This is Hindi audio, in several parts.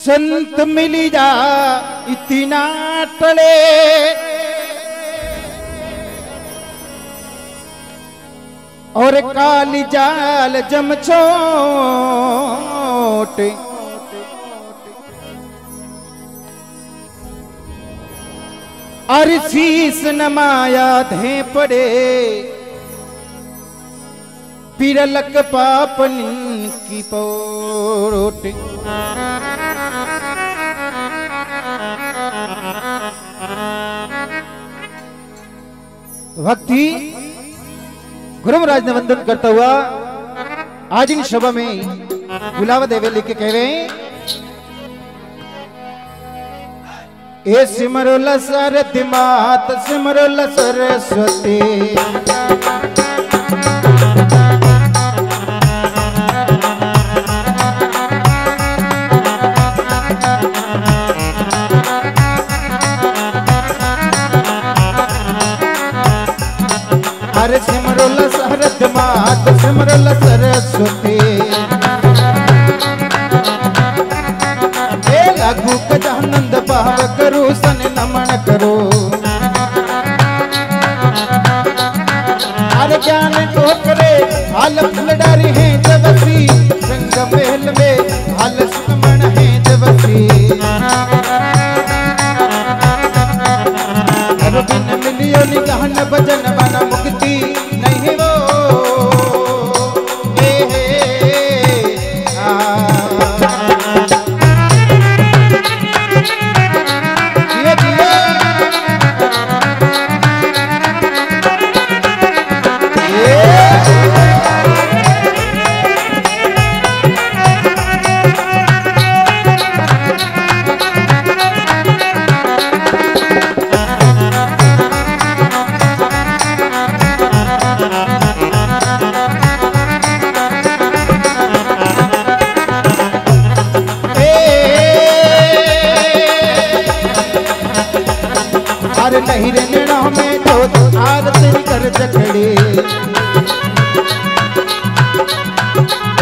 संत मिली जा इतना टले। और काली जाल जम छोट। और शीस नमाया धे पड़े। पिरलक पापन की पोट। भक्ति गुरु महाराज ने वंदन करता हुआ आज इन सभा में गुलाब देवे लेके कह रहे हैं, ए सिमरो सरति मात सिमरो सरस्वती हरे सिमरल सरद मात सिमरल सरस्वती। हे लघु गजानंद भाव करो, सन नमन करो। हर ज्ञान को करे हाल फुलडारी है जबसी, रंग महल में अरे नहीं रे नैना में तो आर तेरी कर जखड़े।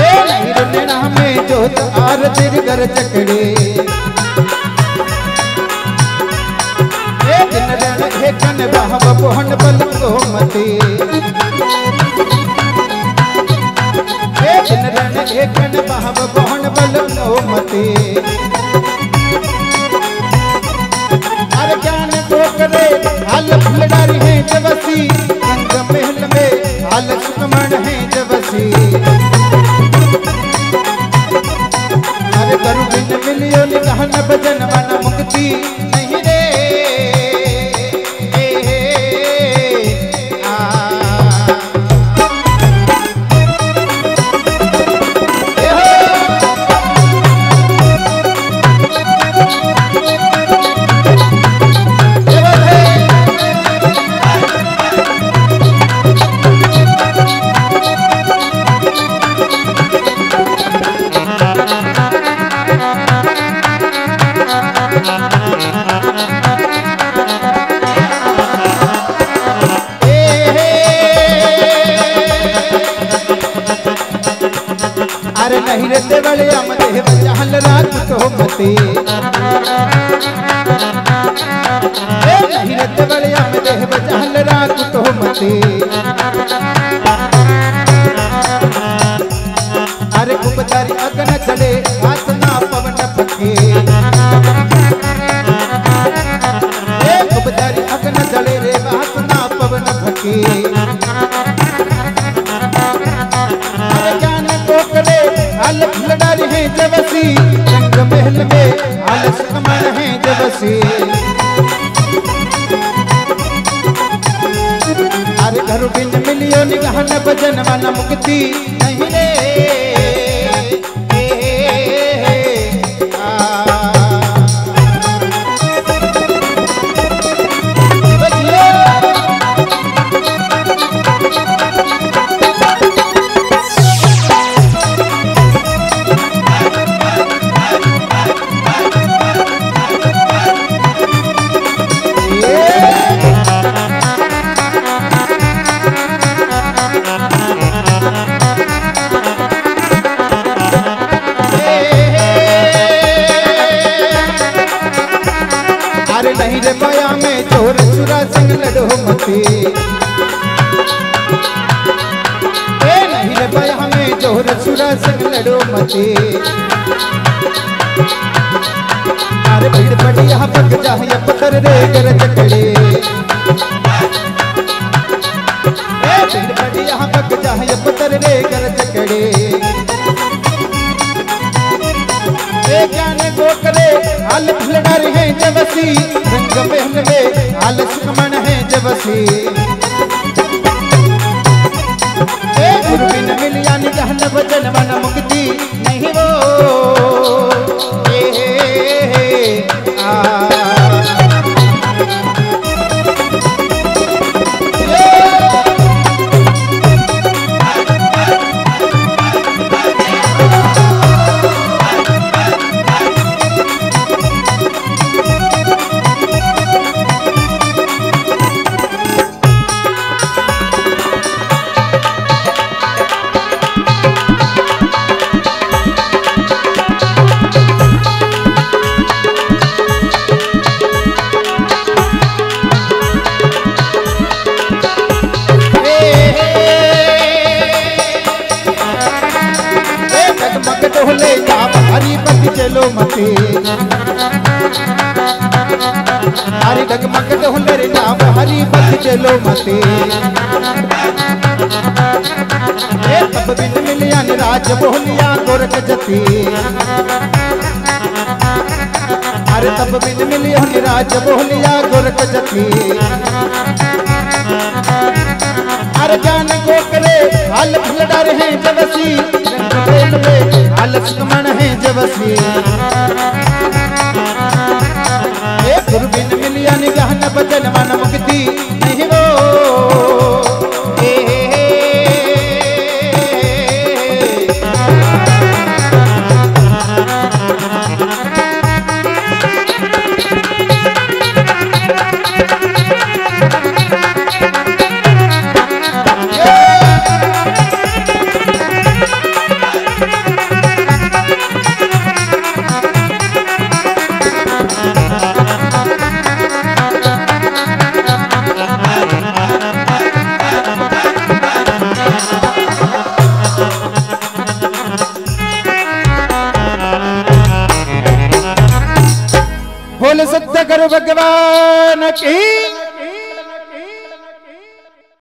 ए नहीं रे नैना में जो आर तेरी कर जखड़े। ए दिन रण हे कन बहब बोहन बल को मते ए दिन रण हे कन बहब बोहन बल को नहीं रहते बड़े हम जहल रात को मते नहीं रहते बड़े हम जहल रात को मते अरे उपचारी अगन चले वासना पवन पके। उपचारी अगन चले रे वासना पवन पके। महल में सुकमन है से। अरे घर बिन मिलियो निगहन भजन मन मुक्ति नहीं रे। मते ए नहीं रे माया में चोर चुरा संग लड़ो मते। अरे भीड़ बड़ी यहाँ पक जाए पत्थर रे कर। चकड़े ए, भीड़ सुकमन हरी पति चलो मते। हरी डगमग डोले रे नाम, हरी पति चलो मते। तब बिन मिलिया निराज बोलिया गोरख जती। अरे तब बिन मिलिया निराज बोलिया गोरख जती। हर जान गोकरे, हाल भलडर है जबसी सुकमन है जब ए भगवान की।